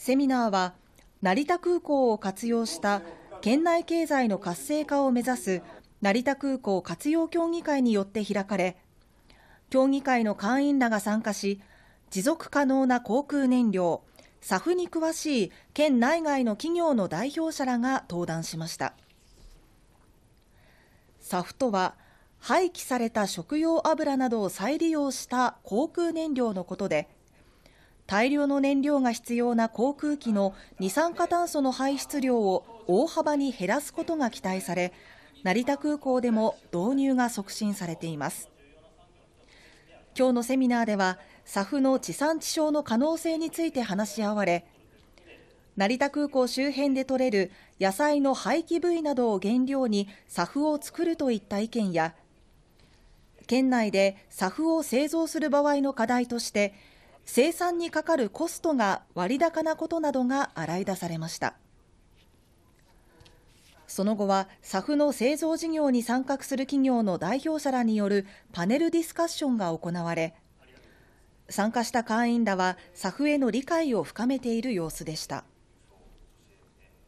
セミナーは成田空港を活用した県内経済の活性化を目指す成田空港活用協議会によって開かれ協議会の会員らが参加し持続可能な航空燃料 SAF に詳しい県内外の企業の代表者らが登壇しました。SAF とは廃棄された食用油などを再利用した航空燃料のことで大量の燃料が必要な航空機の二酸化炭素の排出量を大幅に減らすことが期待され成田空港でも導入が促進されています。今日のセミナーでは SAF の地産地消の可能性について話し合われ成田空港周辺で採れる野菜の廃棄部位などを原料に SAF を作るといった意見や県内で SAF を製造する場合の課題として生産にかかるコストが割高なことなどが洗い出されました。その後は SAF の製造事業に参画する企業の代表者らによるパネルディスカッションが行われ参加した会員らは SAF への理解を深めている様子でした。